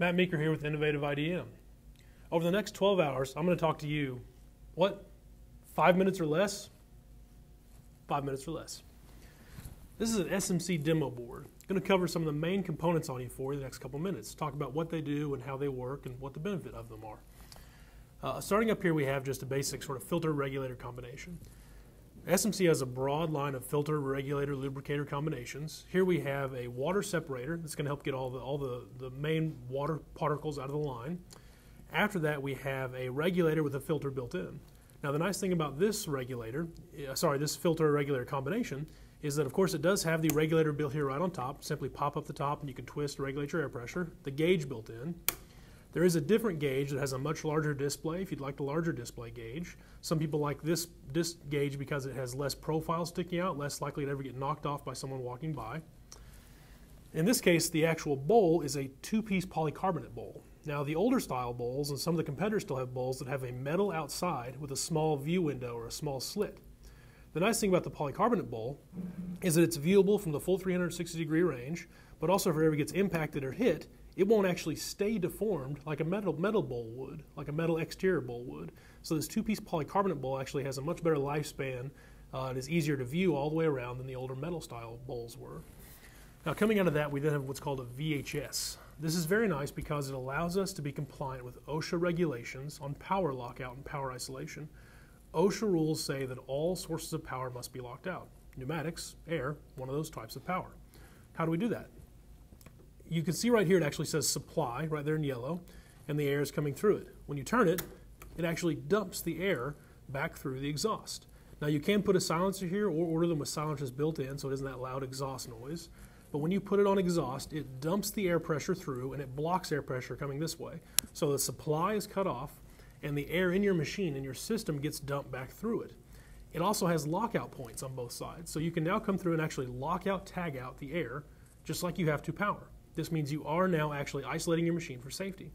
Matt Meeker here with Innovative IDM. Over the next 12 hours, I'm going to talk to you, what, five minutes or less? Five minutes or less. This is an SMC demo board. Going to cover some of the main components on you for the next couple minutes. Talk about what they do and how they work and what the benefit of them are. Uh, starting up here, we have just a basic sort of filter regulator combination. SMC has a broad line of filter, regulator, lubricator combinations. Here we have a water separator that's going to help get all the, all the, the main water particles out of the line. After that, we have a regulator with a filter built in. Now, the nice thing about this regulator, uh, sorry, this filter regulator combination, is that of course it does have the regulator built here right on top. Simply pop up the top and you can twist to regulate your air pressure. The gauge built in. There is a different gauge that has a much larger display if you'd like the larger display gauge. Some people like this, this gauge because it has less profile sticking out, less likely to ever get knocked off by someone walking by. In this case, the actual bowl is a two-piece polycarbonate bowl. Now, the older style bowls, and some of the competitors still have bowls that have a metal outside with a small view window or a small slit. The nice thing about the polycarbonate bowl is that it's viewable from the full 360 degree range, but also if it ever gets impacted or hit, it won't actually stay deformed like a metal, metal bowl would, like a metal exterior bowl would. So this two-piece polycarbonate bowl actually has a much better lifespan uh, and is easier to view all the way around than the older metal style bowls were. Now coming out of that, we then have what's called a VHS. This is very nice because it allows us to be compliant with OSHA regulations on power lockout and power isolation. OSHA rules say that all sources of power must be locked out. Pneumatics, air, one of those types of power. How do we do that? you can see right here it actually says supply right there in yellow and the air is coming through it. When you turn it, it actually dumps the air back through the exhaust. Now you can put a silencer here or order them with silencers built in so it isn't that loud exhaust noise. But when you put it on exhaust, it dumps the air pressure through and it blocks air pressure coming this way. So the supply is cut off and the air in your machine and your system gets dumped back through it. It also has lockout points on both sides. So you can now come through and actually lock out, tag out the air just like you have to power. This means you are now actually isolating your machine for safety.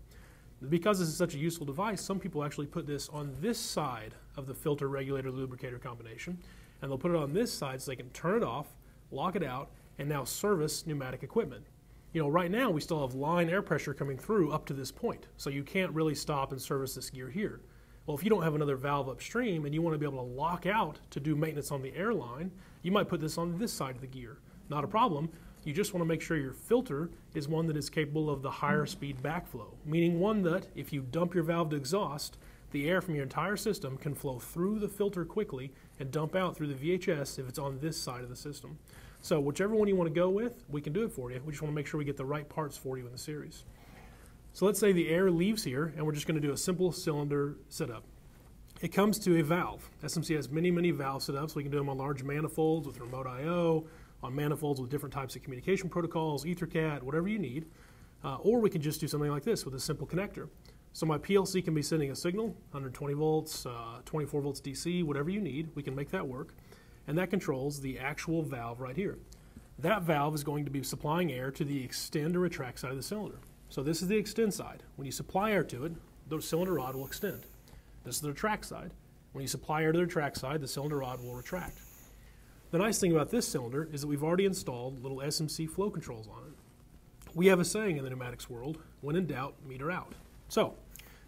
Because this is such a useful device, some people actually put this on this side of the filter regulator lubricator combination, and they'll put it on this side so they can turn it off, lock it out, and now service pneumatic equipment. You know, right now we still have line air pressure coming through up to this point, so you can't really stop and service this gear here. Well, if you don't have another valve upstream and you want to be able to lock out to do maintenance on the airline, you might put this on this side of the gear. Not a problem. You just want to make sure your filter is one that is capable of the higher speed backflow, meaning one that if you dump your valve to exhaust, the air from your entire system can flow through the filter quickly and dump out through the VHS if it's on this side of the system. So whichever one you want to go with, we can do it for you. We just want to make sure we get the right parts for you in the series. So let's say the air leaves here and we're just going to do a simple cylinder setup. It comes to a valve. SMC has many, many valve setups. We can do them on large manifolds with remote I.O., on manifolds with different types of communication protocols, EtherCAT, whatever you need. Uh, or we can just do something like this with a simple connector. So my PLC can be sending a signal, 120 volts, uh, 24 volts DC, whatever you need. We can make that work. And that controls the actual valve right here. That valve is going to be supplying air to the extend or retract side of the cylinder. So this is the extend side. When you supply air to it, the cylinder rod will extend. This is the retract side. When you supply air to the retract side, the cylinder rod will retract. The nice thing about this cylinder is that we've already installed little SMC flow controls on it. We have a saying in the pneumatics world, when in doubt, meter out. So,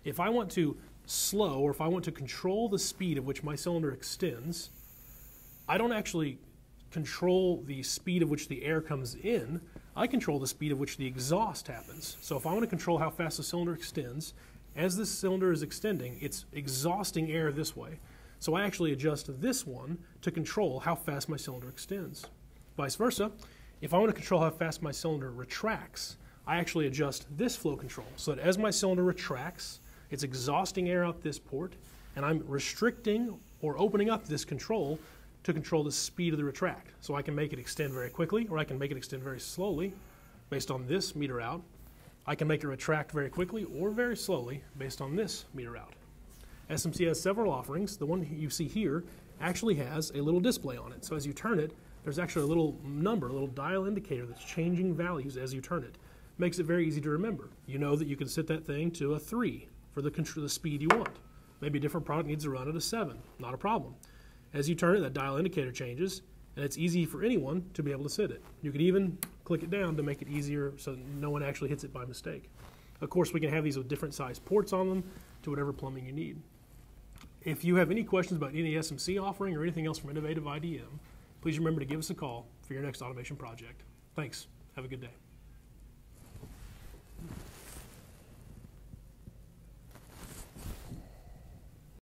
if I want to slow or if I want to control the speed at which my cylinder extends, I don't actually control the speed of which the air comes in, I control the speed of which the exhaust happens. So if I want to control how fast the cylinder extends, as this cylinder is extending, it's exhausting air this way. So I actually adjust this one to control how fast my cylinder extends. Vice versa, if I want to control how fast my cylinder retracts, I actually adjust this flow control so that as my cylinder retracts, it's exhausting air out this port, and I'm restricting or opening up this control to control the speed of the retract. So I can make it extend very quickly, or I can make it extend very slowly based on this meter out. I can make it retract very quickly or very slowly based on this meter out. SMC has several offerings. The one you see here actually has a little display on it. So as you turn it, there's actually a little number, a little dial indicator that's changing values as you turn it. Makes it very easy to remember. You know that you can set that thing to a 3 for the, the speed you want. Maybe a different product needs to run at a 7. Not a problem. As you turn it, that dial indicator changes, and it's easy for anyone to be able to set it. You can even click it down to make it easier so no one actually hits it by mistake. Of course, we can have these with different size ports on them to whatever plumbing you need. If you have any questions about any SMC offering or anything else from Innovative IDM, please remember to give us a call for your next automation project. Thanks. Have a good day.